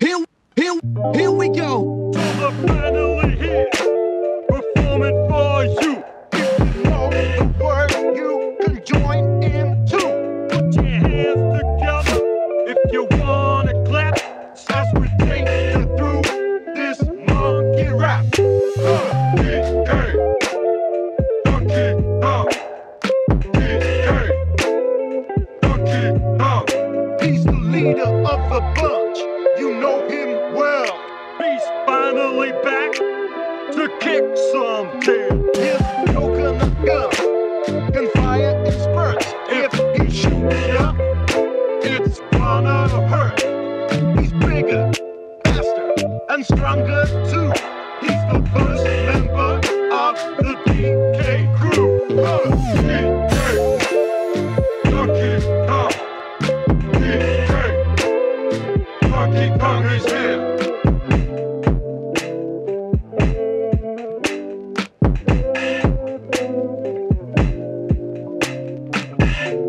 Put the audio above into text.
Here, here, here we go. So we're finally here, performing for you. If you know the word, you can join in too. Put your hands together if you wanna clap. As we take you through this monkey rap. Uh. D.K. Donkey Kong. He's the leader of the bunch. Finally back to kick some tail. His coconut gun can fire in spurts. If he shoots ya, it's gonna hurt. He's bigger, faster, and stronger too. He's the first member of the DK crew. Uh, DK, Donkey Kong. DK, Donkey Kong is here. thank you